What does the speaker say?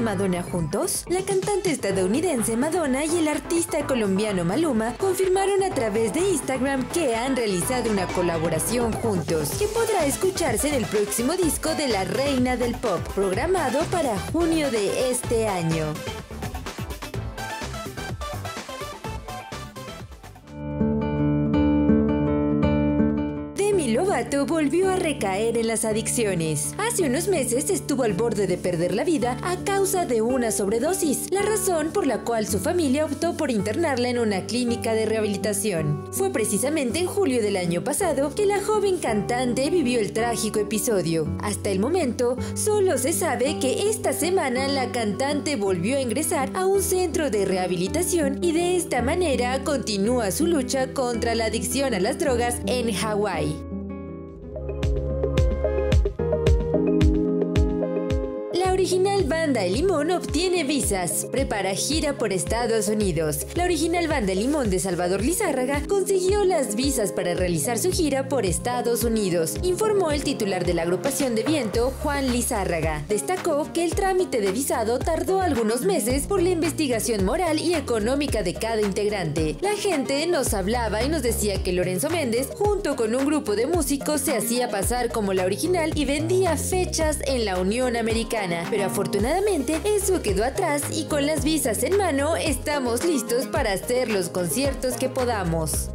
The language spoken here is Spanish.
Madonna juntos? La cantante estadounidense Madonna y el artista colombiano Maluma confirmaron a través de Instagram que han realizado una colaboración juntos, que podrá escucharse en el próximo disco de la reina del pop, programado para junio de este año. Lovato volvió a recaer en las adicciones. Hace unos meses estuvo al borde de perder la vida a causa de una sobredosis, la razón por la cual su familia optó por internarla en una clínica de rehabilitación. Fue precisamente en julio del año pasado que la joven cantante vivió el trágico episodio. Hasta el momento, solo se sabe que esta semana la cantante volvió a ingresar a un centro de rehabilitación y de esta manera continúa su lucha contra la adicción a las drogas en Hawái. Original banda El Limón obtiene visas, prepara gira por Estados Unidos. La original banda El Limón de Salvador Lizárraga consiguió las visas para realizar su gira por Estados Unidos, informó el titular de la agrupación de viento, Juan Lizárraga. Destacó que el trámite de visado tardó algunos meses por la investigación moral y económica de cada integrante. La gente nos hablaba y nos decía que Lorenzo Méndez, junto con un grupo de músicos, se hacía pasar como la original y vendía fechas en la Unión Americana pero afortunadamente eso quedó atrás y con las visas en mano estamos listos para hacer los conciertos que podamos.